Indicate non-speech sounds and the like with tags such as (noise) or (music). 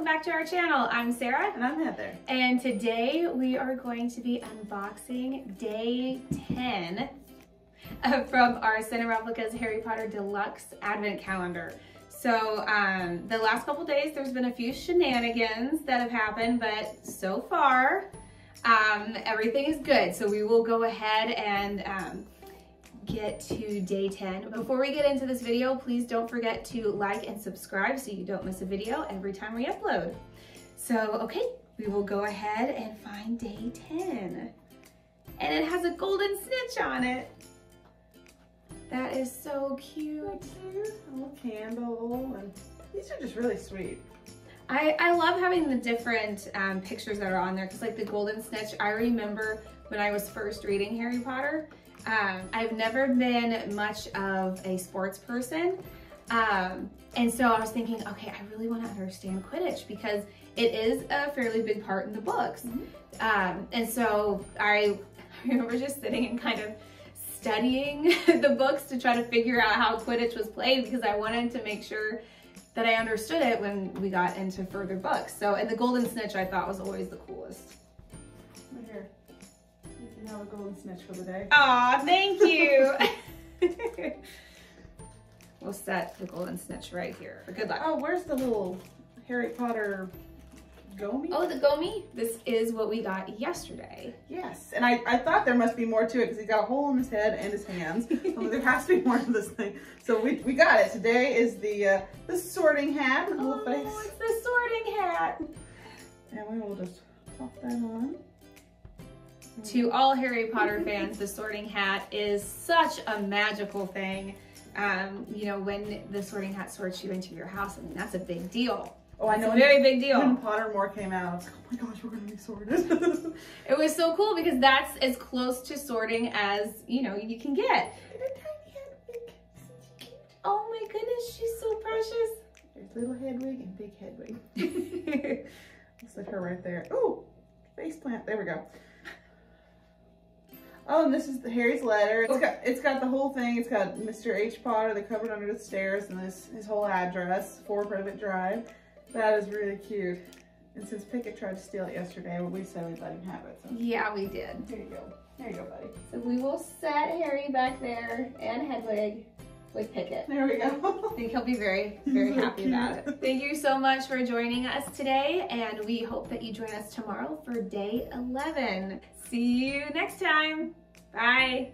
back to our channel. I'm Sarah. And I'm Heather. And today we are going to be unboxing day 10 from our Cinereplicas Harry Potter Deluxe Advent Calendar. So um, the last couple days there's been a few shenanigans that have happened, but so far um, everything is good. So we will go ahead and um, get to day 10. Before we get into this video, please don't forget to like and subscribe so you don't miss a video every time we upload. So, okay, we will go ahead and find day 10. And it has a golden snitch on it. That is so cute. A little candle, and these are just really sweet. I, I love having the different um, pictures that are on there because like the golden snitch, I remember when I was first reading Harry Potter, um, I've never been much of a sports person. Um, and so I was thinking, okay, I really want to understand Quidditch because it is a fairly big part in the books. Mm -hmm. um, and so (laughs) I remember just sitting and kind of studying (laughs) the books to try to figure out how Quidditch was played because I wanted to make sure that I understood it when we got into further books. So, and the Golden Snitch I thought was always the coolest. You have a Golden Snitch for the day. Aw, thank you. (laughs) (laughs) we'll set the Golden Snitch right here. Good luck. Oh, where's the little Harry Potter Gomi? Oh, the Gomi? This is what we got yesterday. Yes, and I, I thought there must be more to it because he's got a hole in his head and his hands. (laughs) so there has to be more to this thing. So we, we got it. Today is the uh, the sorting hat with oh, face. it's the sorting hat. And we will just pop that on. To all Harry Potter fans, the sorting hat is such a magical thing. Um, you know, when the sorting hat sorts you into your house, I mean, that's a big deal. Oh, I know. It's a very big deal. When Pottermore came out, I was like, oh my gosh, we're going to be sorted. (laughs) it was so cool because that's as close to sorting as, you know, you can get. Oh my goodness, she's so precious. There's little Hedwig and big Hedwig. Let's (laughs) let her right there. Oh, face plant. There we go. Oh, and this is the Harry's letter. It's got it's got the whole thing. It's got Mr. H. Potter, the cupboard under the stairs, and this his whole address, 4 Privet Drive. That is really cute. And since Pickett tried to steal it yesterday, well, we said we'd let him have it. So. Yeah, we did. Here you go. Here you go, buddy. So we will set Harry back there and Hedwig with Pickett. There we go. I think he'll be very, very happy about it. Thank you so much for joining us today, and we hope that you join us tomorrow for day 11. See you next time. Bye.